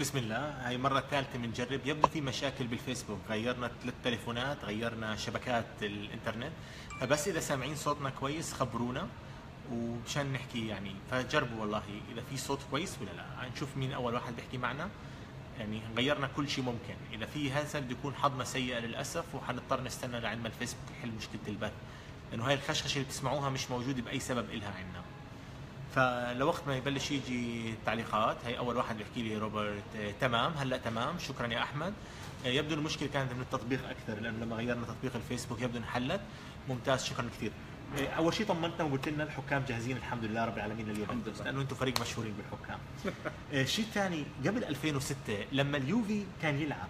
بسم الله. هاي مرة ثالثة بنجرب يبدو في مشاكل بالفيسبوك. غيرنا ثلاث تليفونات غيرنا شبكات الإنترنت. فبس إذا سامعين صوتنا كويس خبرونا ومشان نحكي يعني. فجربوا والله إذا في صوت كويس ولا لا. نشوف مين أول واحد بيحكي معنا. يعني غيرنا كل شيء ممكن. إذا في هذا بده يكون حظنا سيء للأسف وحنضطر نستنى لعند ما الفيسبوك يحل مشكلة البث. لأنه هاي الخشخشة اللي بتسمعوها مش موجودة بأي سبب إلها عندنا. فلوقت ما يبلش يجي التعليقات هي أول واحد بيحكي لي روبرت آه، تمام هلا تمام شكرا يا أحمد. آه، يبدو المشكلة كانت من التطبيق أكثر لأنه لما غيرنا تطبيق الفيسبوك يبدو انحلت. ممتاز شكرا كثير. آه، أول شيء طمنتنا وقلت لنا الحكام جاهزين الحمد لله رب العالمين اليوم. لأنه أنتم فريق مشهورين بالحكام. الشيء الثاني قبل 2006 لما اليوفي كان يلعب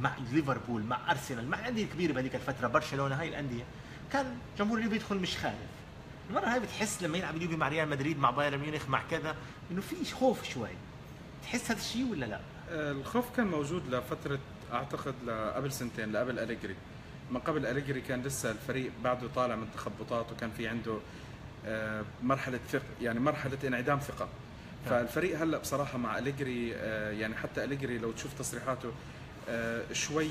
مع ليفربول مع أرسنال مع انديه كبيره بهذيك الفترة برشلونة هاي الأندية كان جمهور اليوفي يدخل مش خايف. المرة هاي بتحس لما يلعب اليوفي مع ريال مدريد مع بايرن ميونخ مع كذا إنه في خوف شوي تحس هذا الشيء ولا لا؟ آه، الخوف كان موجود لفترة أعتقد قبل سنتين لقبل أليجري ما قبل أليجري كان لسه الفريق بعده طالع من تخبطات وكان في عنده آه، مرحلة ثقه يعني مرحلة انعدام ثقة نعم. فالفريق هلأ بصراحة مع أليجري آه، يعني حتى أليجري لو تشوف تصريحاته شوي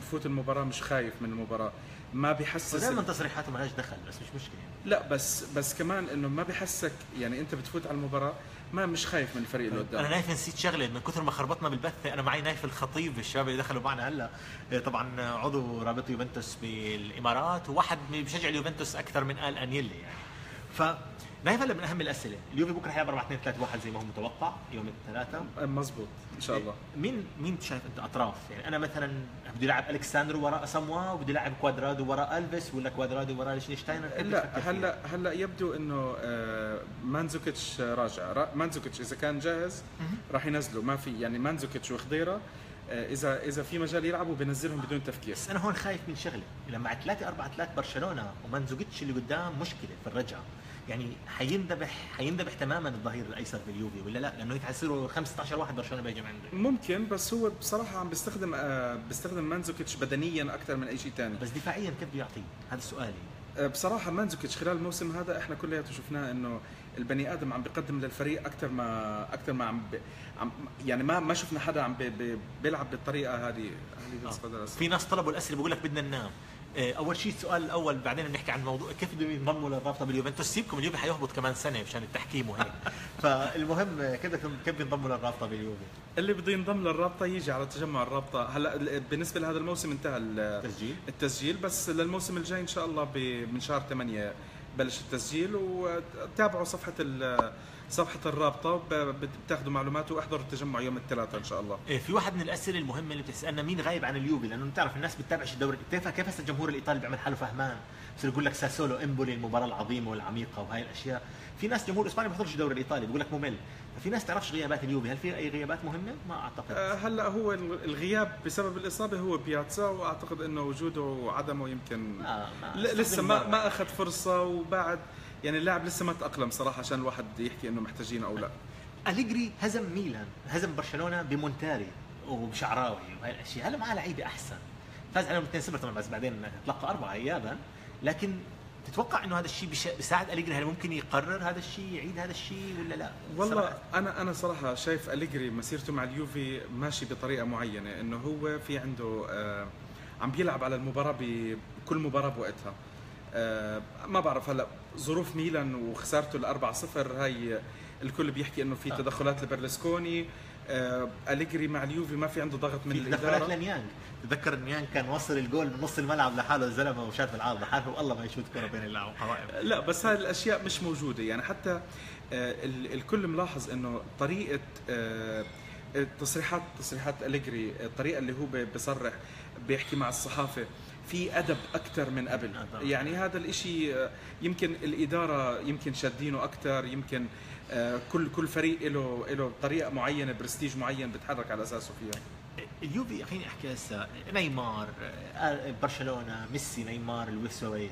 بفوت المباراة مش خايف من المباراة ما بيحسس دائما تصريحاته ما لهاش دخل بس مش مشكلة يعني. لا بس بس كمان إنه ما بيحسك يعني أنت بتفوت على المباراة ما مش خايف من الفريق اللي قدام أنا نايف نسيت شغله من كثر ما خربطنا بالبث أنا معي نايف الخطيب الشباب اللي دخلوا معنا هلأ. طبعا عضو رابطه يوفنتوس بالإمارات وواحد بيشجع اليوفنتوس أكثر من آل أنيلي يعني. ف نايف هلا من أهم الأسئلة. اليوفي بكرة حيلعب 4 2 3 1 زي ما هو متوقع. يوم الثلاثاء مزبوط إن شاء الله. مين مين شايف أنت أطراف؟ يعني أنا مثلا بدي ألعب ألكساندرو وراه سموا وبدي ألعب كوادرادو وراء ألفيس ولا كوادرادو وراء ليشتاينر لا هلأ هلأ يبدو إنه آه، مانزوكيتش راجع. مانزوكيتش إذا كان جاهز راح ينزله ما في يعني مانزوكيتش وخضيرة آه، إذا إذا في مجال يلعبوا بينزلهم بدون تفكير. بس أنا هون خايف من شغلة. لما مع 3 4 3 برشلونة ومانزوكيتش اللي قدام مشكلة في الرجعة. يعني حينذبح حينذبح تماما الظهير الأيسر باليوفي ولا لا؟ لأنه حيصيروا 15 واحد برشلونة بيجي عنده ممكن بس هو بصراحة عم بيستخدم آه بيستخدم مانزوكيتش بدنيا أكثر من أي شيء ثاني بس دفاعيا كيف بده يعطيه؟ هذا سؤالي آه بصراحة مانزوكيتش خلال الموسم هذا إحنا كلياته شفناه إنه البني آدم عم بيقدم للفريق أكثر ما أكثر ما عم, بي عم يعني ما ما شفنا حدا عم بي بي بيلعب بالطريقة هذه آه. في ناس طلبوا الأسئلة بقول لك بدنا ننام أول شيء السؤال الأول بعدين بنحكي عن موضوع كيف بدهم ينضموا للرابطة باليوفنتوس؟ سيبكم اليوفي حيهبط كمان سنة مشان التحكيم وهيك. فالمهم كيف كيف بينضموا للرابطة باليوفي؟ اللي بده ينضم للرابطة يجي على تجمع الرابطة. هلا بالنسبة لهذا الموسم انتهى التسجيل. التسجيل بس للموسم الجاي إن شاء الله من شهر 8 بلش التسجيل وتابعوا صفحة صفحة الرابطة بتاخذوا معلومات وأحضروا التجمع يوم الثلاثاء إن شاء الله. إيه في واحد من الأسئلة المهمة اللي بتسألنا مين غايب عن اليوفي لأنه بتعرف الناس بتتابعش الدوري. كيف كيف هسه الجمهور الإيطالي بيعمل حاله فهمان؟ بصير يقول لك ساسولو إمبولي المباراة العظيمة والعميقة وهي الأشياء. في ناس جمهور إسباني ما بيحضرش الدوري الإيطالي بيقول لك ممل. ففي ناس تعرفش غيابات اليوفي هل في أي غيابات مهمة؟ ما أعتقد. أه هلأ هو الغياب بسبب الإصابة هو بياتزا وأعتقد إنه وجوده وعدمه يمكن آه ما لسه ما ما أخذ فرصة وبعد يعني اللاعب لسه ما تأقلم صراحة عشان الواحد يحكي إنه محتاجين أو لا. أليجري هزم ميلان هزم برشلونة بمونتاري وبشعراوي. وهي الأشياء هلا معاه لعيبة أحسن. فاز عليهم 2-0 طبعا بس بعدين تلقى أربعة ايابا. لكن تتوقع إنه هذا الشيء بيساعد أليجري؟ هل ممكن يقرر هذا الشيء يعيد هذا الشيء ولا لا؟ والله صراحة. أنا أنا صراحة شايف أليجري مسيرته مع اليوفي ماشي بطريقة معينة إنه هو في عنده آه عم بيلعب على المباراة بكل مباراة بوقتها. آه ما بعرف هلأ ظروف ميلان وخسارته الأربعة صفر هاي الكل بيحكي إنه في آه. تدخلات لبرلسكوني. آه أليجري مع اليوفي ما في عنده ضغط من الإدارة. تدخلات لنيانج تذكر نيانج كان وصل الجول من نص الملعب لحاله الزلمة وشاف العارضة حاله والله ما يشوت كرة بين اللاعب لا بس هاي الأشياء مش موجودة. يعني حتى آه الكل ملاحظ إنه طريقة آه تصريحات تصريحات أليجري الطريقة اللي هو بيصرح بيحكي مع الصحافة في أدب أكثر من قبل. آه، يعني هذا الإشي آه، يمكن الإدارة يمكن شادينه أكثر يمكن آه، كل كل فريق له له طريقة معينة برستيج معين بتحرك على أساسه فيها. اليوفي خليني أحكي هسه نيمار برشلونة ميسي نيمار لويس سواريز.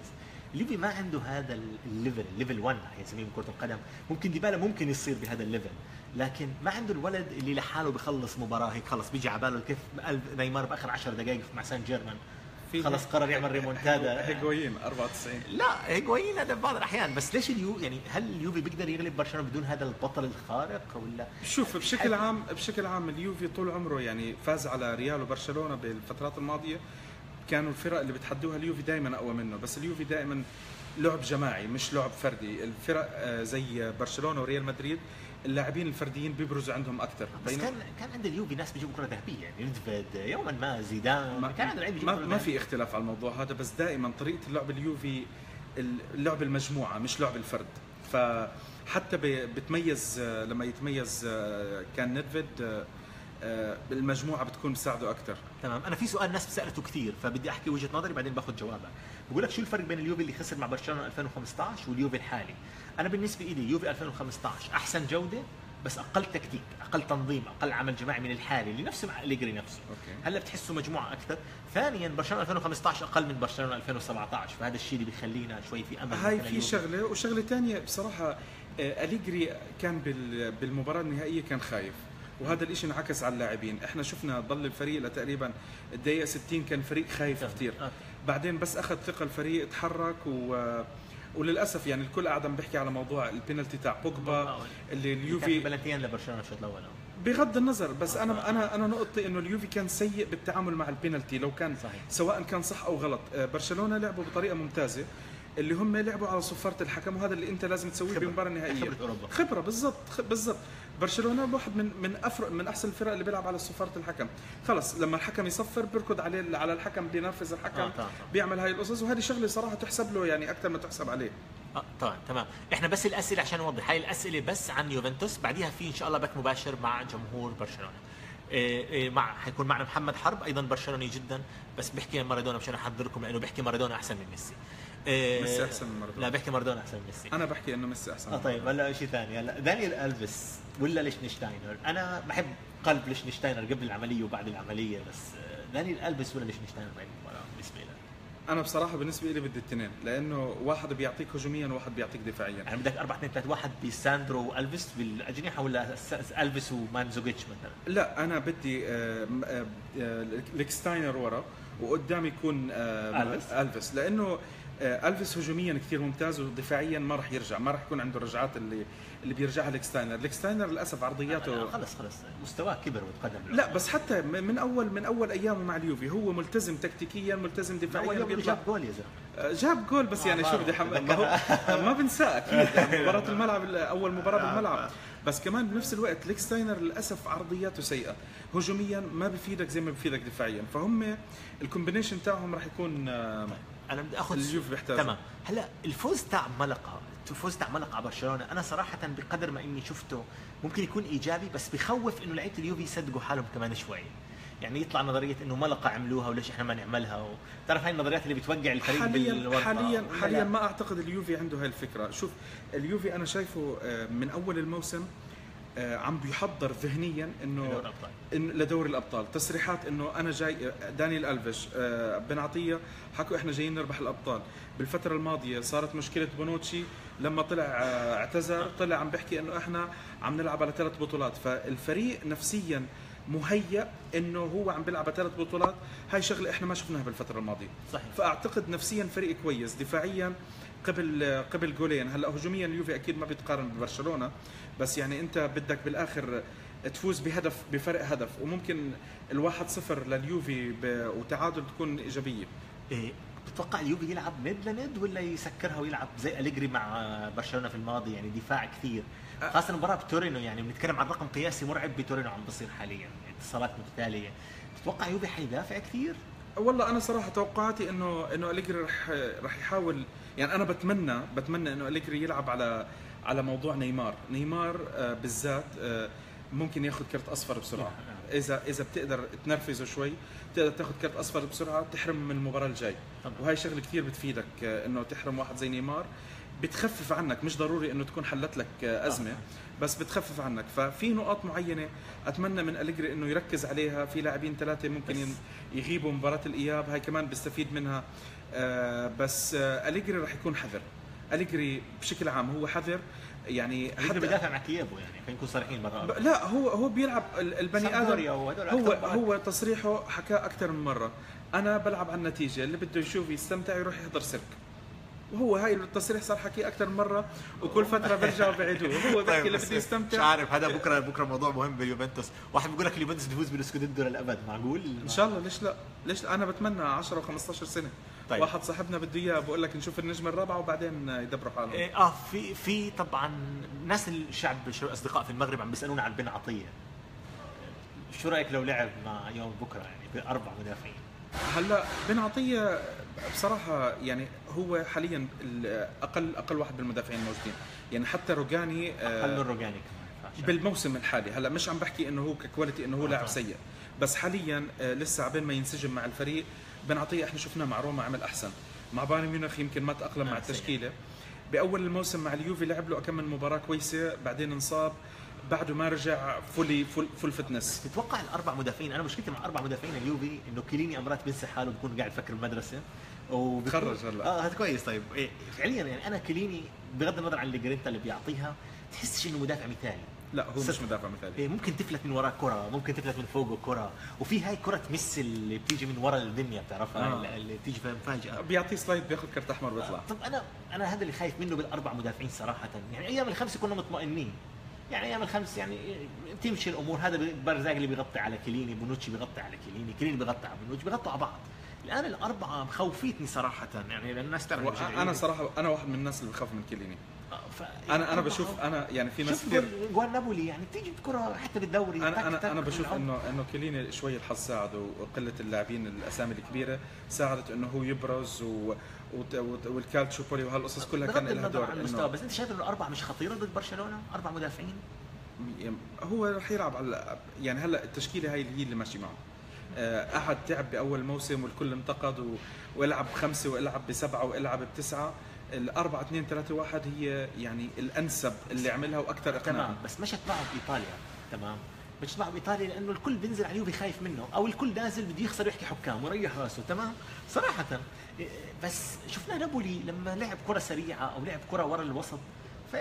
اليوفي ما عنده هذا ال level ال level 1 يسميه بكره القدم. ممكن ديبالا ممكن يصير بهذا ال level لكن ما عنده الولد اللي لحاله بخلص مباراة هيك خلص بيجي على باله كيف نيمار بآخر 10 دقائق مع سان جيرمان. خلص قرر يعمل ريمونتادا. هيجوين 94 لا هيجوين هذا بعض الأحيان. بس ليش اليو يعني هل اليوفي بيقدر يغلب برشلونة بدون هذا البطل الخارق ولا؟ شوف بشكل عام بشكل عام اليوفي طول عمره يعني فاز على ريال وبرشلونة بالفترات الماضية. كانوا الفرق اللي بتحدوها اليوفي دائما أقوى منه. بس اليوفي دائما لعب جماعي مش لعب فردي. الفرق آه، زي برشلونة وريال مدريد اللاعبين الفرديين بيبرزوا عندهم أكثر. بس كان كان عند اليوفي ناس بيجيبوا كرة ذهبية. يعني ندفد يوما ما زيدان ما كان عند لعيبة ما, ما في اختلاف على الموضوع هذا بس دائما طريقة اللعب اليوفي اللعب المجموعة مش لعب الفرد. فحتى بتميز آه، لما يتميز آه، كان ندفد آه، المجموعة بتكون بتساعده أكثر. تمام. أنا في سؤال ناس سالته كثير فبدي أحكي وجهة نظري بعدين باخذ جوابك بقول لك شو الفرق بين اليوفي اللي خسر مع برشلونة 2015 واليوفي الحالي؟ أنا بالنسبة لي يوفي 2015 أحسن جودة بس أقل تكتيك أقل تنظيم أقل عمل جماعي من الحالي اللي نفسه مع أليجري نفسه. أوكي. هلأ بتحسه مجموعة أكثر. ثانيا برشلونة 2015 أقل من برشلونة 2017 فهذا الشيء اللي بيخلينا شوي في أمل هاي في شغلة وشغلة ثانية بصراحة آه، أليجري كان بالمباراة النهائية كان خايف وهذا الشيء انعكس على اللاعبين. إحنا شفنا ضل الفريق لتقريبا الدقيقه 60 كان فريق خايف كثير بعدين بس أخذ ثقة الفريق تحرك و وللأسف يعني الكل قاعد عم بيحكي على موضوع البينالتي تاع بوجبا اللي اليوفي بلنتيين لبرشلونة الشوط الأول. بغض النظر بس أنا أنا أنا نقطتي إنه اليوفي كان سيء بالتعامل مع البينالتي لو كان صحيح. سواء كان صح أو غلط. آه، برشلونة لعبوا بطريقة ممتازة. اللي هم لعبوا على صفارة الحكم وهذا اللي أنت لازم تسويه بالمباراة النهائية. خبرة أوروبا. خبرة بالضبط بالضبط. برشلونة واحد من من افرق من أحسن الفرق اللي بيلعب على صفارة الحكم. خلص لما الحكم يصفر بيركض عليه على الحكم بينفذ الحكم آه طبعا. بيعمل هاي القصص وهذه شغلة صراحة تحسب له يعني أكثر ما تحسب عليه. آه طبعا تمام. إحنا بس الأسئلة عشان نوضح. هاي الأسئلة بس عن يوفنتوس بعديها في إن شاء الله بث مباشر مع جمهور برشلونة. إيه إيه مع حيكون معنا محمد حرب أيضا برشلوني جدا بس بيحكي مارادونا مشان أحضركم لأنه بيحكي مارادونا أحسن من ميسي. إيه ميسي أحسن من مارادونا. لا بيحكي مارادونا أحسن من ميسي. أنا بحكي إنه ميسي أحسن. آه طيب هلا شيء ثاني. هلا دانيال ألفيس ولا ليشتاينر؟ أنا بحب قلب ليشتاينر قبل العملية وبعد العملية بس دانيال ألفيس ولا ليشتاينر بالنسبة لي أنا بصراحة بالنسبة لي بدي الاثنين لأنه واحد بيعطيك هجوميا وواحد بيعطيك دفاعيا. يعني بدك 4 2 3 1 بساندرو وألفيس بالأجنحة ولا ألفيس ومانزوكيتش مثلا؟ لا أنا بدي آه، آه، ليشتاينر ورا وقدام يكون آه، ألفيس. لأنه الفيس هجوميا كثير ممتاز ودفاعيا ما راح يرجع ما راح يكون عنده الرجعات اللي اللي بيرجعها ليشتاينر ليشتاينر للأسف عرضياته خلص خلص. مستواه كبر وتقدم. لا بس حتى من اول من أول أيامه مع اليوفي هو ملتزم تكتيكيا ملتزم دفاعيا جاب جول يا زلمة. آه، جاب جول بس يعني شو بدي حم... ما, ما بنساه أكيد. مباراة الملعب أول مباراة آه، بالملعب. آه. بس كمان بنفس الوقت ليشتاينر للأسف عرضياته سيئة. هجوميا ما بفيدك زي ما بفيدك دفاعيا. فهم ال combination تاعهم راح يكون أنا بدي اخذ اليوفي بيحتاج تمام. هلأ الفوز تاع ملقا الفوز تاع ملقا على برشلونة أنا صراحة بقدر ما إني شفته ممكن يكون إيجابي بس بخوف إنه لعيبة اليوفي يصدقوا حالهم كمان شوي. يعني يطلع نظرية إنه ملقا عملوها وليش إحنا ما نعملها بتعرف هاي النظريات اللي بتوقع الفريق حاليا حاليا حاليا ما أعتقد اليوفي عنده هاي الفكرة. شوف اليوفي أنا شايفه آه، من أول الموسم عم بيحضر ذهنيا إنه إن لدور الأبطال. تصريحات إنه أنا جاي دانيال ألفيش آه، بن عطيه حكوا إحنا جايين نربح الأبطال. بالفترة الماضية صارت مشكلة بونوتشي. لما طلع آه، اعتذر طلع عم بيحكي إنه إحنا عم نلعب على ثلاث بطولات. فالفريق نفسيا مهيأ إنه هو عم بيلعب ثلاث بطولات. هاي شغلة إحنا ما شفناها بالفترة الماضية. صحيح. فأعتقد نفسيا فريق كويس. دفاعيا قبل قبل جولين. هلأ هجوميا اليوفي أكيد ما بيتقارن ببرشلونة. بس يعني أنت بدك بالآخر تفوز بهدف بفرق هدف. وممكن الواحد صفر لليوفي وتعادل تكون إيجابية. إيه بتتوقع اليوفي يلعب ند لند ولا يسكرها ويلعب زي أليجري مع برشلونة في الماضي؟ يعني دفاع كثير. خاصة مباراة بتورينو يعني بنتكلم عن رقم قياسي مرعب بتورينو عم بصير حاليا يعني اتصالات متتاليه تتوقع يوفي حيدافع كثير؟ والله أنا صراحة توقعاتي إنه إنه أليجري رح رح يحاول يعني أنا بتمنى بتمنى إنه أليجري يلعب على على موضوع نيمار. نيمار آه، بالذات آه، ممكن ياخذ كرت أصفر بسرعة. إذا إذا بتقدر تنرفزه شوي بتقدر تاخذ كرت أصفر بسرعة تحرم من المباراة الجاي. وهي شغلة كثير بتفيدك آه، إنه تحرم واحد زي نيمار. بتخفف عنك مش ضروري إنه تكون حلت لك أزمة بس بتخفف عنك. ففي نقاط معينة أتمنى من أليجري إنه يركز عليها. في لاعبين ثلاثة ممكن يغيبوا مباراة الإياب هاي كمان بيستفيد منها. بس أليجري رح يكون حذر. أليجري بشكل عام هو حذر يعني حتى بدافع مع كييفو يعني خلينا نكون صريحين مرة. لا هو هو بيلعب ال- البني آدم. هو. هو تصريحه حكاه أكثر من مرة. أنا بلعب على النتيجة اللي بده يشوف يستمتع يروح يحضر سيرك. وهو هاي التصريح صار حكيه أكثر من مرة وكل فترة برجعوا بعيدوه هو بحكي اللي بده مش يستمتع. عارف هذا بكره بكرة موضوع مهم باليوفنتوس. واحد بيقول لك اليوفنتوس بيفوز بالسكوديتو للابد معقول؟ إن شاء الله ليش لا؟ ليش لا؟ أنا بتمنى 10 و15 سنة. طيب. طيب. واحد صاحبنا بده إياه بقول لك نشوف النجمه الرابعه وبعدين يدبروا حالهم إيه، آه في في طبعا ناس الشعب أصدقاء في المغرب عم بيسألونا عن بن عطيه شو رأيك لو لعب مع يوم بكرة يعني بأربع مدافعين؟ هلأ بنعطية بصراحة يعني هو حاليا ال- أقل أقل واحد بالمدافعين الموجودين يعني حتى روجاني آه، أقل من روجاني كمان بالموسم الحالي. هلأ مش عم بحكي إنه هو ك quality إنه هو آه، لاعب. سيء. بس حاليا آه، لسه عبين ما ينسجم مع الفريق بنعطية إحنا شفناه مع روما عمل أحسن. مع بايرن ميونخ يمكن ما تأقلم مع. التشكيلة. بأول الموسم مع اليوفي لعب له كم من مباراة كويسة بعدين انصاب بعده ما رجع fully full, full fitness تتوقع الأربع مدافعين أنا مشكلتي مع أربع مدافعين اليوفي إنه كيليني أمرات بينسى حاله بيكون قاعد يفكر بالمدرسة. وبيكون- تخرج هلا. آه هذا كويس. طيب إيه فعليا يعني أنا كيليني بغض النظر عن اللي جرينتا اللي بيعطيها تحسش إنه مدافع مثالي. لا هو مش مدافع مثالي. إيه ممكن تفلت من وراه كرة ممكن تفلت من فوقه كرة. وفي هاي كرة ميسي اللي بتيجي من ورا الدنيا بتعرفها؟ آه. اللي- بتيجي فيها مفاجأة. بيعطيه slide بياخذ كرت أحمر بيطلع طب أنا أنا هذا اللي خايف منه بالأربع مدافعين صراحة. يعني أيام الخمسة كنا مطمئنين. يعني أيام الخمس يعني تمشي الأمور. هذا بارزالي اللي بيغطي على كيليني بونوتشي بيغطي على كيليني كيليني بيغطي على بونوتشي بيغطوا على بعض. الآن الأربعة مخوفيتني صراحة يعني لأن الناس تعرف و- أنا صراحة أنا واحد من الناس اللي بخاف من كيليني. ف... أنا أنا بشوف أنا يعني في ناس كثير جول نابولي يعني بتيجي كرة حتى بالدوري تك- أنا أنا تك أنا بشوف. إنه إنه كيليني شوي الحظ ساعده وقلة اللاعبين الأسامي الكبيرة ساعدت إنه هو يبرز و وت- وت- وال Calciopoli وهالقصص كلها كان لها دور عن المستوى بس أنت شايف إنه الأربعة مش خطيرة ضد برشلونة؟ أربع مدافعين؟ هو رح يلعب على يعني هلأ التشكيلة هاي اللي هي اللي ماشي معه. آه، قعد تعب بأول موسم والكل انتقد. والعب بخمسة والعب بسبعة والعب بتسعة. الأربعة اثنين ثلاثة واحد هي يعني الأنسب اللي عملها وأكثر إقناعا تمام بس مشت معه بايطاليا تمام. مشت معه بايطاليا لأنه الكل بينزل على اليوفي خايف منه أو الكل نازل بده يخسر يحكي حكام وريح راسه تمام؟ صراحة إيه، بس شفنا نابولي لما لعب كرة سريعة أو لعب كرة ورا الوسط ف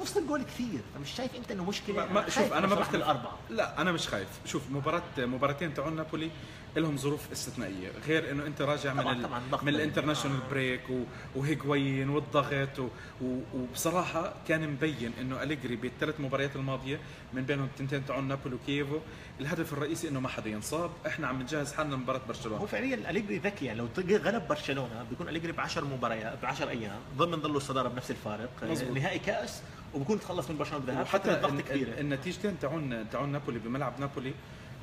وصل الجول كثير فمش شايف أنت إنه مشكلة. ما خايف شوف أنا ما بختلف من الأربعة. لا أنا مش خايف. شوف مباراه مباراتين تاعون نابولي لهم ظروف استثنائية. غير إنه أنت راجع من طبعاً- ال... طبعاً من ال international break و... وهيغواين والضغط و... و... وبصراحة كان مبين إنه أليجري بالثلاث مباريات الماضية من بينهم التنتين تاعون نابولي وكييفو الهدف الرئيسي إنه ما حدا ينصاب. إحنا عم نجهز حالنا لمباراة هو برشلونه فعليا أليجري ذكي. يعني لو غلب برشلونة بيكون أليجري ب 10 مباريات ب 10 أيام. ضمن ظلوا الصدارة بنفس الفارق. مزبوط. نهائي كأس وبكون تخلص من برشلونة بذهاب. حتى الن- كبيره النتيجتين تاعون تاعون نابولي بملعب نابولي.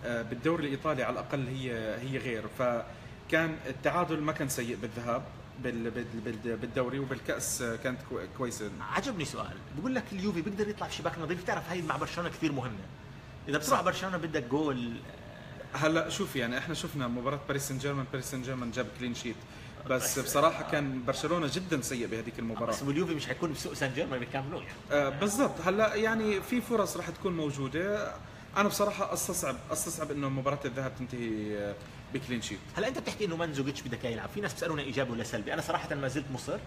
آه، بالدوري الإيطالي على الأقل هي هي غير. فكان التعادل ما كان سيء بالذهاب بال- بال- بال- بالدوري وبالكأس آه، كانت كو- كويسة. عجبني سؤال. بقول لك اليوفي بيقدر يطلع في شباك نظيف تعرف هاي مع برشلونة كثير مهمة. إذا بتروح. برشلونة بدك جول هلا شوف يعني إحنا شفنا مباراة باريس سان جيرمان باريس سان جيرمان جاب clean sheet بس بصراحة كان برشلونة جدا سيء بهذيك المباراة. بس اليوفي مش حيكون بسوق سان جيرمان بيكملوا يعني. آه بالضبط. هلا يعني في فرص رح تكون موجودة. أنا بصراحة أستصعب أستصعب إنه مباراة الذهاب تنتهي آه، ب clean sheet هلا أنت بتحكي إنه ماندزوكيتش بدك يلعب. في ناس بيسالونا إيجابي ولا سلبي. أنا صراحة ما زلت مصر.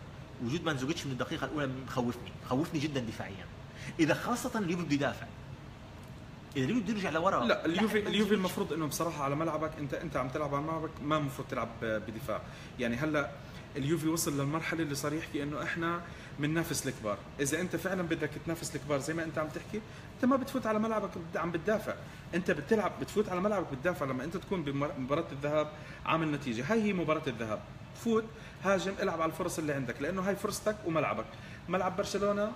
وجود ماندزوكيتش من الدقيقة الأولى مخوفني مخوفني جدا دفاعيا. إذا خاصة اليوفي بده يدافع اذا اليوفي بده يرجع لورا لا اليوفي. اليوفي المفروض إنه بصراحة على ملعبك انت أنت عم تلعب على ملعبك ما المفروض تلعب بدفاع. يعني هلأ اليوفي وصل للمرحلة اللي صار يحكي إنه إحنا بننافس الكبار. إذا أنت فعلا بدك تنافس الكبار زي ما أنت عم تحكي أنت ما بتفوت على ملعبك عم بتدافع. أنت بتلعب بتفوت على ملعبك بتدافع لما أنت تكون بمباراة الذهاب عامل نتيجة. هاي هي مباراة الذهاب. فوت هاجم العب على الفرص اللي عندك لأنه هاي فرصتك وملعبك. ملعب برشلونة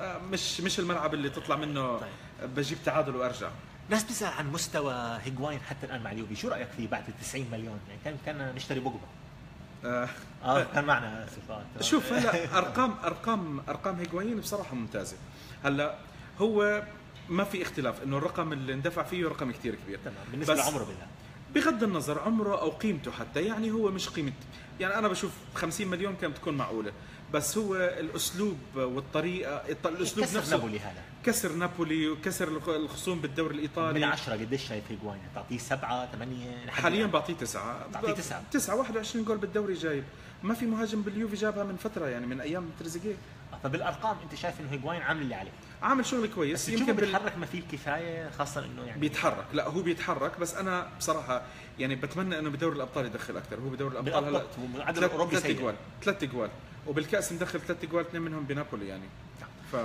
آه، مش مش الملعب اللي تطلع منه طيب. بجيب تعادل وأرجع. ناس بتسال عن مستوى هيجواين حتى الآن مع اليوفي. شو رأيك فيه بعد ال 90 مليون؟ يعني كان كان نشتري بوجبا. آه، آه كان معنا صفات شوف هلا ارقام ارقام أرقام هيغوايين بصراحة ممتازة. هلا هو ما في اختلاف إنه الرقم اللي اندفع فيه رقم كثير كبير. تمام بالنسبة لعمره بالله. بغض النظر عمره أو قيمته حتى يعني هو مش قيمه يعني أنا بشوف 50 مليون كانت تكون معقولة. بس هو الأسلوب والطريقة الط- الأسلوب كسر نفسه نابولي هذا. كسر نابولي وكسر الخ- الخصوم بالدوري من الايطالي عشرة قديش شايف هيجواين تعطيه سبعة ثمانية حاليا؟ بعطيه تسعة. بعطيه تسعة. تسعة 21 جول بالدوري جايب. ما في مهاجم باليوفي جابها من فترة يعني من أيام تريزيجيه. فبالارقام أنت شايف إنه هيجواين عامل اللي عليه؟ عامل شغل كويس بس يمكن بيتحرك ما فيه الكفايه خاصة إنه يعني بيتحرك. لا هو بيتحرك بس أنا بصراحة يعني بتمنى إنه بدوري الأبطال يدخل أكثر هو بدوري الأبطال هلا ثلاث الاوروبي ثلاث سيء. اجوال ثلاث اجوال وبالكأس مدخل ثلاث اجوال اثنين منهم بنابولي يعني. ف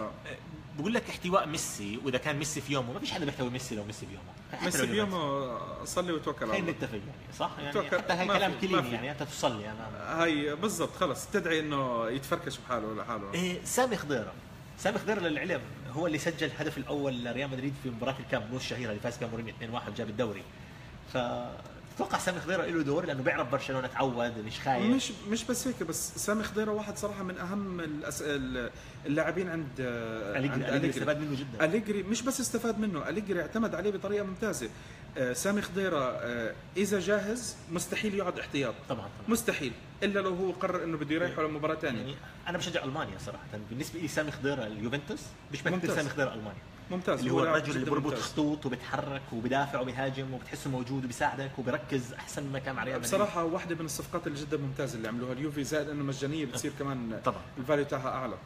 بقول لك احتواء ميسي وإذا كان ميسي في يومه ما فيش حدا بيحتوي ميسي لو ميسي بيومه ميسي. بيومه صلي وتوكل على خلينا الله. نتفق يعني صح؟ يعني توكل. حتى هاي كلام كليني. يعني أنت تصلي أنا هاي بالضبط خلص تدعي إنه يتفركش بحاله لحاله إيه سامي خضيرة. سامي خضيرة للعلم. هو اللي سجل الهدف الأول لريال مدريد في مباراة الكامب نو الشهيرة اللي فاز فيها مورينيو 2-1 جاب الدوري. فتتوقع سامي خضيرة له دور لأنه بيعرف برشلونة تعود مش خايف. مش مش بس هيك بس سامي خضيرة واحد صراحة من أهم الأس... اللاعبين عند أليجري. استفاد منه جدا. أليجري مش بس استفاد منه أليجري اعتمد عليه بطريقة ممتازة. سامي خضيرة آه، إذا جاهز مستحيل يقعد احتياط. طبعا طبعا. مستحيل. إلا لو هو قرر إنه بده يريحه لمباراه ثانية يعني أنا بشجع ألمانيا صراحة. بالنسبة لي سامي خضيرة اليوفنتوس بيشبه كثير. سامي خضيرة ألمانيا. ممتاز. اللي هو الرجل اللي بربط. خطوط وبيتحرك وبدافع وبيهاجم وبتحسه موجود وبيساعدك وبركز أحسن ما كان مع ريال مدريد. بصراحة واحدة من الصفقات اللي جدا ممتازة اللي عملوها. اليوفي زائد إنه مجانية بتصير كمان طبعا. ال value تاعها أعلى.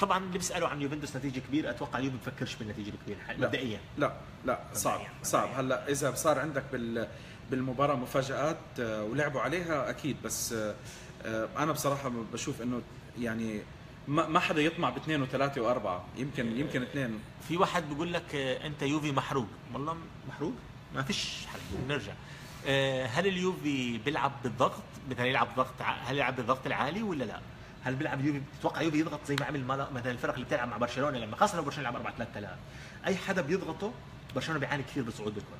طبعا اللي بيسألوا عن يوفنتوس نتيجة كبيرة أتوقع اليوفي ما بفكرش بالنتيجه الكبيره. مبدئيا. لا لا صعب. صعب. هلأ إذا صار عندك بال بالمباراة مفاجآت آه، ولعبوا عليها أكيد. بس آه، آه، أنا بصراحة بشوف إنه يعني ما ما حدا يطمع باثنين وثلاثة وأربعة. يمكن يمكن اثنين. في واحد بيقول لك أنت يوفي محروق. والله محروق؟ ما فيش حل نرجع. هل اليوفي بيلعب بالضغط؟ مثلا يلعب ضغط هل يلعب بالضغط العالي ولا لا؟ هل بيلعب اليوفي تتوقع يوفي يضغط زي ما عمل مثلا الفرق اللي بتلعب مع برشلونة لما خاصه لو برشلونة يلعب 4 3 3 أي حدا بيضغطه برشلونة بيعاني كثير بصعود الكرة.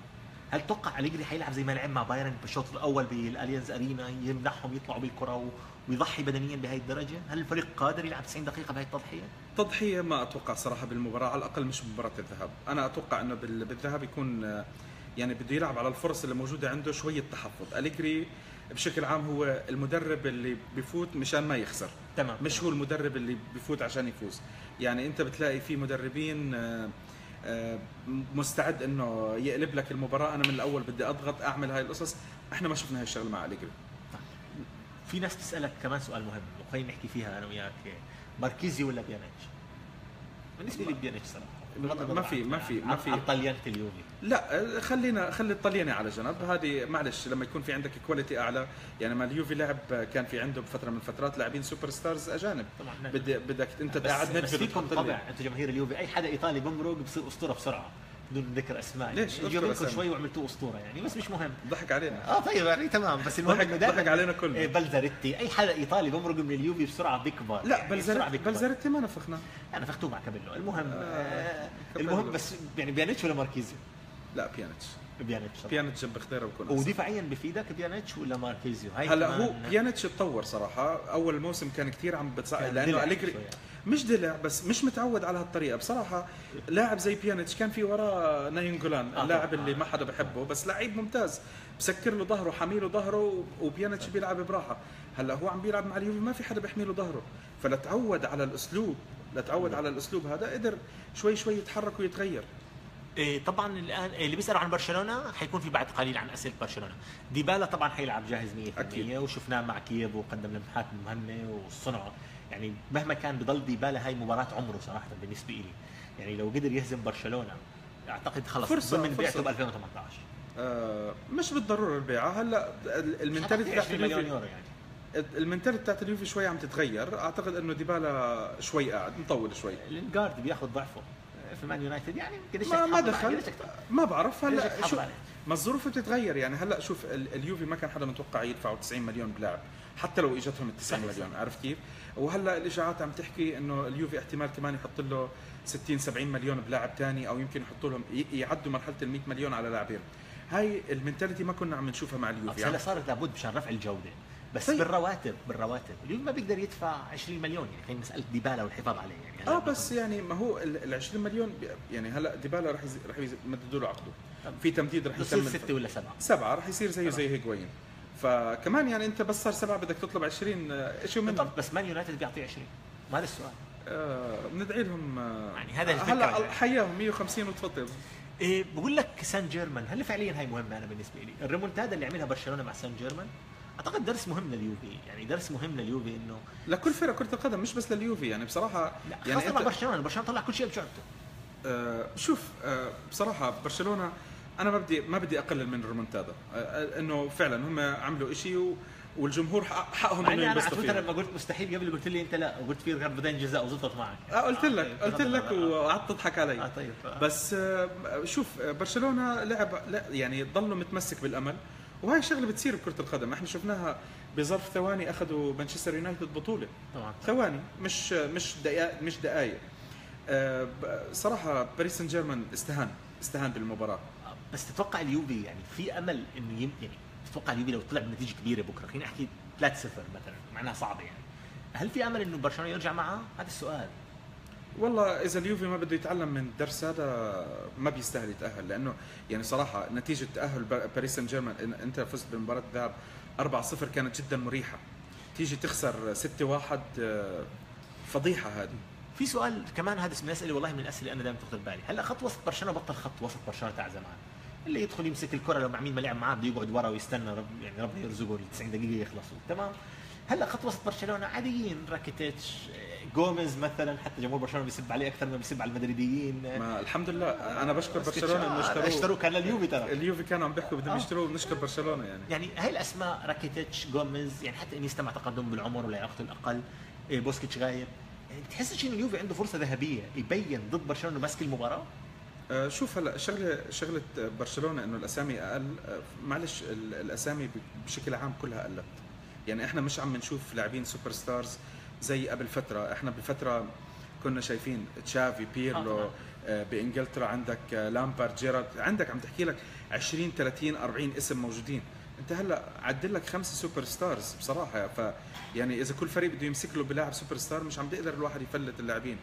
هل تتوقع أليجري حيلعب زي ما لعب مع بايرن بالشوط الأول بالأليانز أرينا يمنحهم يطلعوا بالكرة ويضحي بدنيا بهي الدرجة؟ هل الفريق قادر يلعب 90 دقيقة بهي التضحية؟ تضحية ما أتوقع صراحة بالمباراة على الأقل مش بمباراه الذهاب. أنا أتوقع إنه بال- بالذهاب يكون آه، يعني بده يلعب على الفرص اللي موجودة عنده شوية تحفظ. أليجري بشكل عام هو المدرب اللي بيفوت مشان ما يخسر. تمام. مش هو المدرب اللي بيفوت عشان يفوز. يعني انت بتلاقي في مدربين آه، آه، مستعد انه يقلب لك المباراة أنا من الأول بدي أضغط أعمل هاي القصص. إحنا ما شفنا هاي الشغلة مع أليجري. في ناس تسالك كمان سؤال مهم وخلينا نحكي فيها أنا وياك. ماركيزي ولا بيانيتش؟ بالنسبة لي بيانيتش صراحة. ما في- ما في- ما في. عن طليانة اليوفي لا خلينا خلي الطلياني على جنب. هذه معلش لما يكون في عندك quality أعلى يعني ما اليوفي لعب كان في عنده بفترة من الفترات لاعبين superstars أجانب. طبعا. بدي بدك أنت بس, قاعد بس فيكم. طبع أنتم جماهير اليوفي أي حدا إيطالي بمرق بصير أسطورة بسرعة. بدون ذكر أسماء ليش؟ يعني. شوي وعملتوه أسطورة يعني بس مش مهم ضحك علينا آه طيب يعني تمام بس المهم ضحك انه ضحك علينا كلنا إيه بيلوزو أي حدا إيطالي بمرق من اليوفي بسرعة بيكبر لا يعني بسرعة بلزرت بيكبر. بلزرتي ما نفخنا أنا فختوه مع كابيلو المهم آه، آه. المهم بس يعني بيانيتش ولا ماركيزي؟ لا بيانيتش بيانيتش. بيانيتش خضيره بكون. ودفاعيا بفيدك بيانيتش ولا ماركيزيو هاي هلا هو بيانيتش تطور صراحة أول موسم كان كثير عم بتساعد كان لأنه شوية. مش دلع بس مش متعود على هالطريقة. بصراحة لاعب زي بيانيتش كان في وراه ناينجولان آه اللاعب. اللي ما حدا بحبه بس لعيب ممتاز. بسكر له ظهره حامي له ظهره وبيانيتش بيلعب براحة. هلا هو عم بيلعب مع اليوفي ما في حدا بيحمي له ظهره. فلتعود على الأسلوب لتعود على الأسلوب هذا قدر شوي شوي يتحرك ويتغير. إيه طبعا الآن اللي بيسالوا عن برشلونة حيكون في بعد قليل عن أسئلة برشلونة. ديبالا طبعا حيلعب جاهز 100% أكيد. وشفناه مع كييف وقدم لمحات مهمه والصنع يعني مهما كان بضل ديبالا هاي مباراة عمره صراحة بالنسبة لي يعني لو قدر يهزم برشلونة أعتقد خلص فرصة- ضمن بيعته. ب 2018 آه مش بالضرورة البيعة. هلا ال mentality تاعت 20 مليون اليوفي يورو يعني. ال mentality بتاعت اليوفي شوي عم تتغير. أعتقد إنه ديبالا شوي قاعد مطول شوي. لينجارد بياخذ ضعفه. في مان يونايتد يعني قديش ما ما؟ دخل. ما بعرف. هلا شو؟ ما الظروف بتتغير يعني هلا شوف ال- اليوفي ما كان حدا متوقع يدفعوا 90 مليون بلاعب. حتى لو إجتهم ال 90 صحيح، مليون عرفت كيف؟ وهلأ الاشاعات عم تحكي إنه اليوفي احتمال كمان يحط له 60 70 مليون بلاعب ثاني أو يمكن يحطوا لهم يعدوا مرحلة ال 100 مليون على لاعبين. هاي ال mentality ما كنا عم نشوفها مع اليوفي. هلا صارت لابد مشان رفع الجودة. بس طيب. بالرواتب بالرواتب. اليوم ما بيقدر يدفع 20 مليون يعني هي مساله ديبالا والحفاظ عليه يعني آه بس يعني ما هو ال 20 مليون يعني هلأ ديبالا رح رح يمددوا له عقده. في تمديد رح بصير يكمل ستة ولا سبعة؟ سبعة رح يصير زيه زي هيجوين. فكمان يعني انت بس صار سبعة بدك تطلب 20 آه، شو منه بالضبط بس مان يونايتد بيعطيه 20 ما هذا السؤال. آه بندعي لهم آه يعني هذا الفكرة هلا يعني. حياهم 150 وتفضل إيه بقول لك سان جيرمان هل فعليا هاي مهمة أنا بالنسبة لي؟ الريمونتادا اللي عملها برشلونة مع سان جيرمان أعتقد درس مهم لليوفي. يعني درس مهم لليوفي إنه لكل فرق كرة القدم مش بس لليوفي. يعني بصراحة لا يعني خاصه مع برشلونة. برشلونة طلع كل شيء بجعبته آه شوف آه بصراحة برشلونة أنا ما بدي ما بدي أقلل من الريمونتادا. آه آه إنه فعلا هم عملوا شيء والجمهور حق- حقهم إنه أنا ينبسطوا فيه. لما قلت مستحيل قبل قلت لي أنت لا وقلت في ركضتين جزاء وزبطت معك. آه قلت لك طيب، قلت. لك آه. وقعدت تضحك علي. آه طيب. آه. بس آه، شوف آه، برشلونة لعب لا يعني ضلوا متمسك بالأمل. وهي شغلة بتصير بكرة القدم. إحنا شفناها بظرف ثواني أخذوا مانشستر يونايتد بطولة. طبعا. ثواني مش مش دقائق مش دقائق آه، صراحة باريس سان جيرمان استهان استهان بالمباراة. بس تتوقع اليوفي يعني في أمل إنه يم... يعني تتوقع اليوفي لو طلع بنتيجة كبيرة بكرة؟ خلينا نحكي 3-0 مثلا معناها صعبه يعني. هل في أمل إنه برشلونة يرجع معها؟ هذا السؤال. والله إذا اليوفي ما بده يتعلم من الدرس هذا ما بيستاهل يتأهل لأنه يعني صراحة نتيجة تأهل بار- باريس سان جيرمان أنت فزت بمباراة الذهاب 4-0 كانت جدا مريحة. تيجي تخسر 6-1 آه، فضيحة هذه. في سؤال كمان هذا من الاسئله والله من الأسئلة أنا دائما تخطر بالي. هلا خط وسط برشلونة؟ بطل خط وسط برشلونة تاع زمان. اللي يدخل يمسك الكرة لو مع مين ما لعب معاه بده يقعد ورا ويستنى رب يعني ربنا يرزقه ال 90 دقيقة يخلصوا. تمام؟ هلأ خط وسط برشلونة عاديين. راكيتيتش جوميز مثلا حتى جمهور برشلونة بيسب عليه أكثر ما بيسب على المدريديين. ما الحمد لله. أنا بشكر برشلونة إنه اشتروه. اشتروه. كان لليوفي ترى. اليوفي كانوا عم بيحكوا بدهم آه. يشتروه بنشكر برشلونة يعني. يعني هاي الأسماء راكيتيتش جوميز يعني حتى إنيستا مع تقدم بالعمر ولا علاقته الأقل. إيه، بوسكيتش غايب. يعني بتحسش إنه اليوفي عنده فرصة ذهبية يبين ضد برشلونة ماسك المباراه آه، شوف هلا شغلة شغلة برشلونة إنه الأسامي أقل آه، معلش ال- الأسامي بشكل عام كلها قلت. يعني إحنا مش عم نشوف لاعبين super stars زي قبل فترة. إحنا بفترة كنا شايفين تشافي آه، بيرلو. آه، بإنجلترا عندك آه، لامبارد جيرارد. عندك عم تحكي لك 20 30 40 اسم موجودين. أنت هلا عدل لك خمسة super stars بصراحة. ف يعني إذا كل فريق بده يمسك له بلاعب super star مش عم بيقدر الواحد يفلت اللاعبين.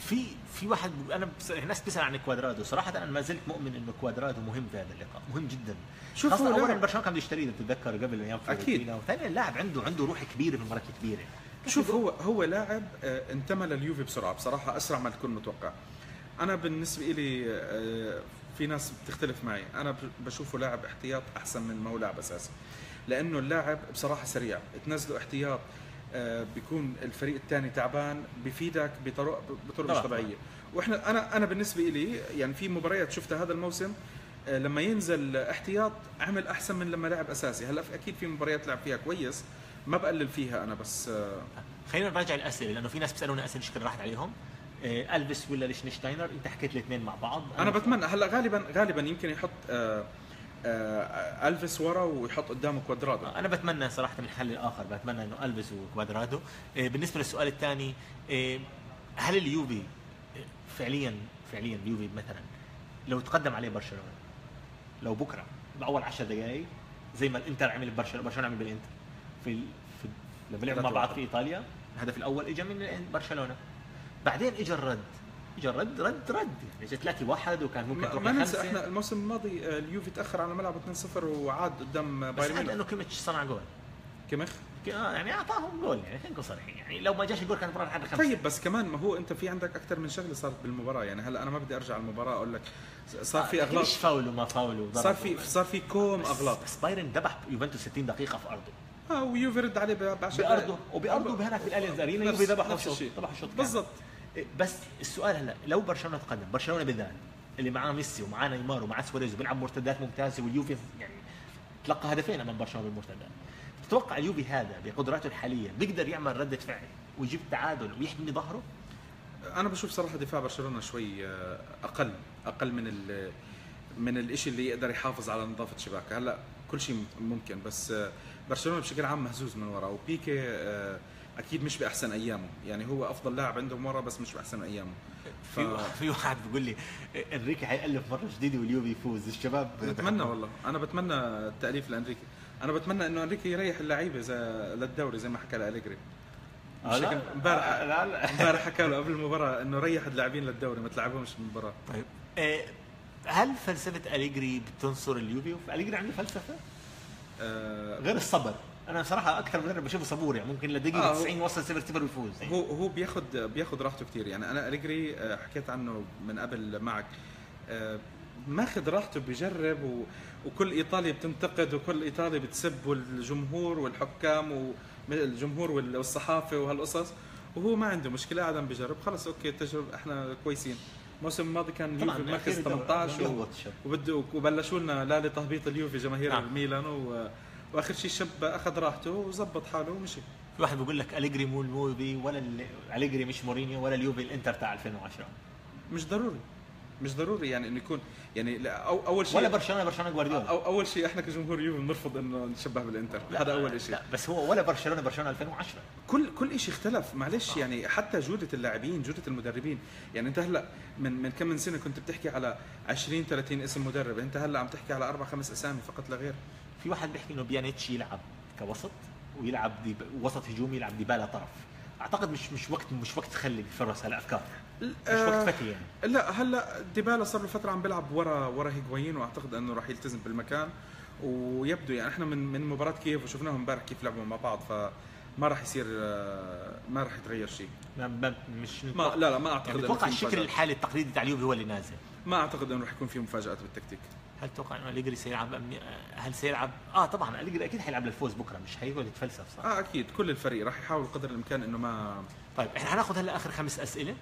في في واحد أنا بس الناس بتسأل عن كوادرادو صراحة أنا ما زلت مؤمن إنه كوادرادو مهم في هذا اللقاء. مهم جدا. شوف اولا برشلونة كان بده يشتريه اذا بتتذكر قبل أيام. فيورنتينا. وثانيا اللاعب عنده عنده روح كبيرة في المباراه كبيرة. شوف هو هو لاعب آه، انتمى لليوفي بسرعة. بصراحة أسرع ما تكون متوقع. أنا بالنسبة لي آه، في ناس بتختلف معي. أنا بشوفه لاعب احتياط أحسن من ما هو لاعب أساسي. لأنه اللاعب بصراحة سريع. تنزله احتياط. بيكون الفريق الثاني تعبان بفيدك بطرق بطرق مش. طبيعية. وإحنا أنا أنا بالنسبة لي يعني في مباريات شفتها هذا الموسم آه، لما ينزل احتياط عمل أحسن من لما لعب أساسي. هلأ أكيد في مباريات لعب فيها كويس ما بقلل فيها أنا بس آه، خلينا نراجع الاسئله لأنه في ناس بيسألونا أسئلة شكل راحت عليهم. ألفيس ولا ليشنشتاينر أنت حكيت الاثنين مع بعض. أنا بتمنى. هلأ غالبا غالبا يمكن يحط آه آه ألفيس ورا ويحط قدامه كوادرادو. أنا بتمنى صراحة من الحل الآخر بتمنى إنه ألفيس وكوادرادو. إيه، بالنسبة للسؤال الثاني هل اليوفي فعليا فعليا اليوفي مثلا لو تقدم عليه برشلونة لو بكرة بأول 10 دقائق زي ما الإنتر عمل ببرشلونة برشلونة عمل بالإنتر في في لما لعبوا مع بعض في إيطاليا الهدف الأول اجى من برشلونة. بعدين اجى الرد. اجى الرد رد رد. يعني اجى 3 1 وكان ممكن تروح ما ننسى. إحنا الموسم الماضي آه، اليوفي تأخر على ملعبه 2-0 وعاد قدام بايرن ميونخ. لأنه كيميتش صنع جول. كيميخ؟ آه، يعني أعطاهم جول يعني خلينا نكون صريحين يعني لو ما جاش الجول كانت المباراه حتى خمسة. طيب بس كمان ما هو أنت في عندك أكثر من شغلة صارت بالمباراة. يعني هلا أنا ما بدي أرجع المباراة أقول لك صار في أغلاط. مش فاول وما فاول صار في صار في كوم أغلاط. بس بايرن ذبح يوفنتوس 60 دقيقة في أرضه. آه ويوفي رد عليه ب 10 بأرضه وبأرضه بهنا في الالينز ارينا يوفي ذبح نفس الشيء. ذبح الشوط بالضبط. بس السؤال هلا لو برشلونة تقدم برشلونة بالذات اللي معاه ميسي ومعاه نيمار ومعاه سواريز وبيلعب مرتدات ممتازه واليوفي يعني تلقى هدفين أمام برشلونة بالمرتدات. تتوقع اليوفي هذا بقدراته الحالية بيقدر يعمل ردة فعل ويجيب تعادل ويحمي ظهره؟ أنا بشوف صراحة دفاع برشلونة شوي آه، أقل أقل من ال من الشيء اللي يقدر يحافظ على نظافة شباكه. هلا كل شيء ممكن بس آه، برشلونة بشكل عام مهزوز من ورا. وبيكي آه، أكيد مش بأحسن أيامه. يعني هو أفضل لاعب عندهم ورا بس مش بأحسن أيامه. ف... في في واحد بيقول لي إنريكي حيألف مرة جديده واليوفي يفوز. الشباب بتمنى والله. أنا بتمنى التأليف لإنريكي. أنا بتمنى إنه إنريكي يريح اللعيبة زي للدوري زي ما حكى لإليجري. امبارح آه، امبارح حكى له قبل المباراة إنه ريح اللاعبين للدوري ما تلعبهمش المباراة. طيب. آه، هل فلسفة إليجري بتنصر اليوفي؟ أليجري عنده فلسفة؟ آه، غير الصبر. أنا صراحة أكثر مدرب بشوفه صبور يعني ممكن لدقيقه آه، هو- 90 وصل 0 0 ويفوز يعني. هو هو بياخذ بياخذ راحته كثير يعني أنا أليجري آه، حكيت عنه من قبل معك. آه، ماخذ راحته بيجرب و... وكل إيطاليا بتنتقد وكل إيطاليا بتسب والجمهور والحكام والجمهور والصحافة وهالقصص وهو ما عنده مشكلة قاعد عم بيجرب. خلص okay التجربه إحنا كويسين. الموسم الماضي كان اليوفي المركز 18 و... وبده وبلشوا لنا لا لتهبيط اليوفي جماهير نعم. الميلان و... وآخر شيء الشاب أخذ راحته وظبط حاله ومشي. في واحد بيقول لك أليجري مو المو في ولا أليجري مش مورينيو ولا اليوفي الإنتر تاع 2010 مش ضروري. مش ضروري يعني إنه يكون يعني لا أو أول شيء ولا برشلونة برشلونة جوارديولا. أو أول شيء إحنا كجمهور يوفي بنرفض إنه نشبه بالإنتر. هذا أول شيء لا بس هو ولا برشلونة برشلونة 2010 كل كل شيء اختلف. معلش آه. يعني حتى جودة اللاعبين جودة المدربين. يعني أنت هلا من من كم من سنة كنت بتحكي على 20 30 اسم مدرب. أنت هلا عم تحكي على أربع خمس أسامي فقط لا غير. في واحد بيحكي إنه بيانيتش يلعب كوسط ويلعب دي وسط هجومي يلعب ديبالا طرف. أعتقد مش مش وقت مش وقت تخلي فرص هالأفكار. مش وقت فتي يعني. لا هلأ ديبالا صار له فترة عم بيلعب ورا ورا هيغوايين وأعتقد إنه راح يلتزم بالمكان ويبدو يعني إحنا من من مباراة كييف وشفناهم امبارح كيف لعبوا مع بعض فما راح يصير ما راح يتغير شيء. ما مش ما لا لا ما أعتقد يعني أتوقع الشكل الحالي التقليدي تاع اليوفي هو اللي نازل. ما أعتقد إنه راح يكون في مفاجآت بالتكتيك. هل تتوقع إنه أليجري سيلعب هل سيلعب؟ آه طبعا أليجري أكيد حيلعب للفوز بكرة مش حيقعد يتفلسف صح؟ آه أكيد. كل الفريق راح يحاول قدر الإمكان إنه ما طيب إحنا حناخذ هلأ آخر خمس أسئلة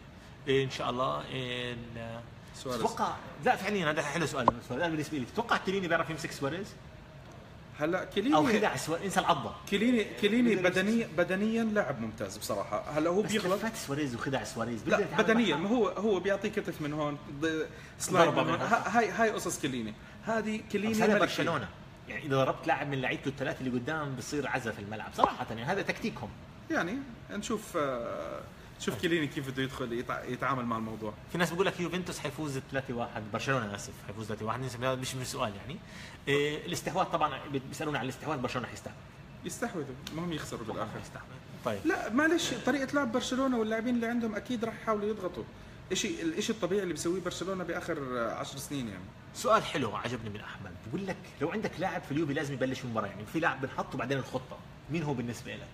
إن شاء الله. إن... تتوقع لا فعليا هذا حلو سؤال سؤال بالنسبة لي. تتوقع كيليني بيعرف يمسك سواريز؟ هلا كيليني أو خدع سواريز انسى العضه كيليني كيليني بدنيا بدنيا لاعب ممتاز بصراحة. هلا هو بيغلط. بس سواريز وخدع سواريز؟ لا بدنيا. ما هو هو بيعطيه كتف من هون سلايد من هون. هاي هاي قصص كيليني هذه كيليني هذا برشلونة. يعني إذا ضربت لاعب من لعيبته الثلاثة اللي قدام بصير عزة في الملعب. صراحة يعني هذا تكتيكهم. يعني نشوف آه، شوف كيليني كيف بده يدخل يتعامل مع الموضوع. في ناس بيقول لك يوفنتوس حيفوز 3-1 برشلونة آسف حيفوز 3-1 مش مش سؤال يعني. إيه الاستحواذ طبعا بيسألونا عن الاستحواذ برشلونة حيستحوذ. يستحوذوا المهم يخسروا بالآخر. يستحوذ طيب. لا معلش طريقة لعب برشلونة واللاعبين اللي عندهم أكيد راح يحاولوا يضغطوا. شيء الشيء الطبيعي اللي بيسويه برشلونة بآخر 10 سنين يعني. سؤال حلو عجبني من أحمد. بقول لك لو عندك لاعب في اليوفي لازم يبلش من المباراه يعني في لاعب بنحطه بعدين الخطه مين هو بالنسبة لك؟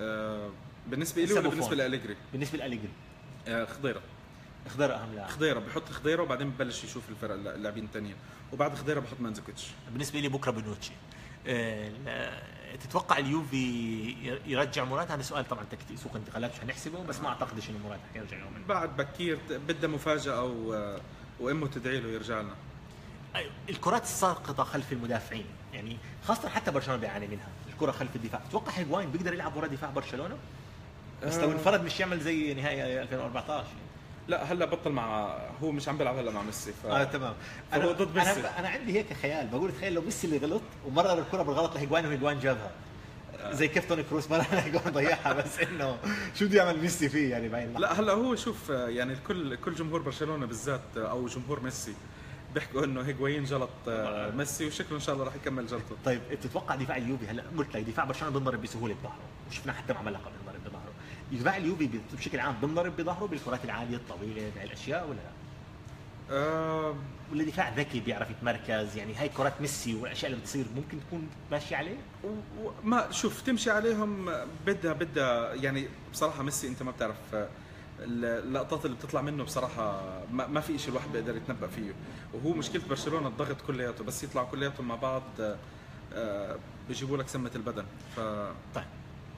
آه بالنسبة لي ولا بالنسبة لأليجري؟ بالنسبة لأليجري. آه خضيرة. خضيرة أهم لاعب. خضيرة. بحط خضيرة وبعدين ببلش يشوف الفرق اللاعبين الثانيين وبعد خضيرة بحط مانزوكيتش. بالنسبة لي بكرة بنوتشي. آه تتوقع اليوفي يرجع موراتا؟ هذا سؤال طبعا تكتيك سوق انتقالات مش حنحسبه بس ما اعتقدش إنه موراتا حيرجع يوم بعد بكير بدها مفاجأة و... وإمه تدعي له يرجع لنا. أيوة. الكرات الساقطة خلف المدافعين. يعني خاصة حتى برشلونة بيعاني منها. الكرة خلف الدفاع. تتوقع هيجواين بيقدر يلعب ورا دفاع برشلونة؟ بس لو آه. انفرد مش يعمل زي نهائي 2014 لا هلا بطل مع هو مش عم بيلعب هلا مع ميسي ف... آه تمام. أنا ضد ميسي. أنا, أنا عندي هيك خيال. بقول تخيل لو ميسي اللي غلط ومرر الكرة بالغلط لهيجوان وهيجوان جابها. زي كيف توني كروس مرة هيجوان ضيعها بس إنه شو بده يعمل ميسي فيه يعني باين لا هلا هو شوف يعني الكل كل جمهور برشلونة بالذات أو جمهور ميسي بيحكوا إنه هيجوين جلط آه، ميسي وشكله إن شاء الله راح يكمل جلطه. طيب بتتوقع دفاع اليوفي؟ هلا قلت لك دفاع برشلونة بنضرب بسهولة بظهره وشفنا حتى مع ملقا دفاع اليوفي بشكل عام بنضرب بظهره بالكرات العالية الطويلة بهاي الأشياء ولا لا؟ أه ولا دفاع ذكي بيعرف يتمركز يعني هاي كرات ميسي والأشياء اللي بتصير ممكن تكون ماشية عليه؟ ما شوف تمشي عليهم بدها بدها يعني بصراحة ميسي أنت ما بتعرف اللقطات اللي بتطلع منه بصراحة ما, ما في شيء الواحد بيقدر يتنبأ فيه. وهو مشكلة برشلونة الضغط كلياته بس يطلعوا كلياتهم مع بعض آه، بيجيبوا لك سمة البدن. ف طيب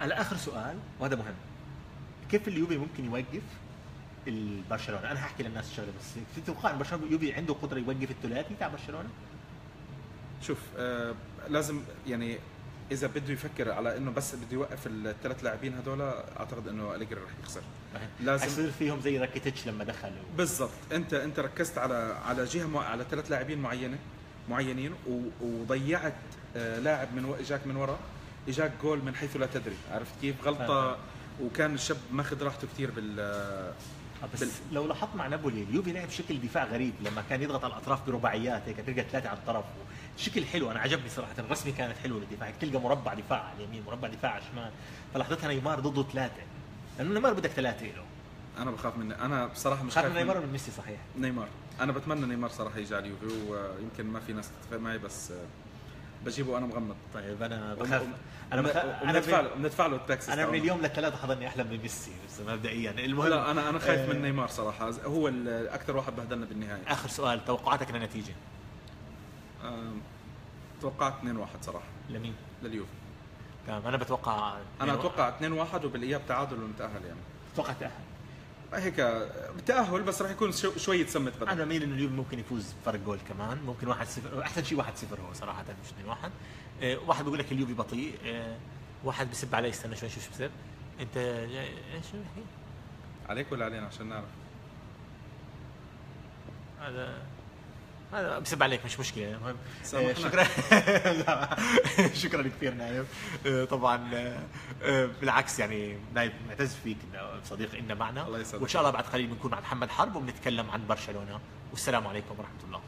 على آخر سؤال وهذا مهم. كيف اليوبي ممكن يوقف البرشلونة؟ أنا هحكي للناس شغله بس. تتوقع إن برشلونة اليوبي عنده قدرة يوقف الثلاثي تاع برشلونة؟ شوف آه لازم يعني إذا بده يفكر على إنه بس بده يوقف الثلاث لاعبين هذول أعتقد إنه أليجري رح يخسر. لازم يصير فيهم زي راكيتيتش لما دخل بالضبط. أنت أنت ركزت على على جهة مو... على ثلاث لاعبين معينة معينين و... وضيعت آه لاعب من و... إجاك من ورا إجاك جول من حيث لا تدري. عرفت كيف؟ غلطة وكان الشاب ماخذ راحته كثير بال آه، بس بال... لو لاحظت مع نابولي اليوفي لعب بشكل دفاع غريب لما كان يضغط على الأطراف برباعيات هيك تلقى ثلاثة على الطرف. شكل حلو أنا عجبني صراحة الرسمه كانت حلوة للدفاع تلقى مربع دفاع على اليمين مربع دفاع على الشمال. فلاحظتها نيمار ضده ثلاثة لأنه نيمار بدك ثلاثة له. أنا بخاف من أنا بصراحة مش خايف من نيمار من ميسي صحيح؟ نيمار. أنا بتمنى نيمار صراحة يجي على اليوفي ويمكن ما في ناس تتفق معي بس بجيبه وأنا مغمض. طيب أنا بخاف. أنا بخاف أنا بندفع له بندفع له التاكسي أنا من. اليوم للثلاثة حضرني احلم بميسي بس مبدئيا. المهم لا أنا أنا خايف آه، من نيمار صراحة. هو أكثر واحد بهدلنا بالنهاية. آخر سؤال توقعاتك للنتيجة؟ آم، توقعت 2-1 صراحة. لمين؟ لليوفي. تمام أنا بتوقع أنا أتوقع 2-1 وبالإياب تعادل ونتاهل يعني. أتوقع تأهل. هيك تاهل بس راح يكون شو- شوية سمه بدل. أنا بميل إنه اليوم ممكن يفوز بفرق جول كمان. ممكن 1-0 أحسن شيء 1-0 هو صراحة مش 2-1 آه، واحد بيقول لك اليوفي بطيء. آه، واحد بسب علي استنى شوي شو بسب؟ أنت إيش شو؟ عليك ولا علينا عشان نعرف؟ هذا هذا بسب عليك مش مشكلة. المهم. آه، شكرا. لا، شكرا كثير نايف آه، طبعا آه، بالعكس يعني نايف معتز فيك صديق إنا معنا. الله يسعدك. وإن شاء الله بعد قليل بنكون مع محمد حرب وبنتكلم عن برشلونة. والسلام عليكم ورحمة الله.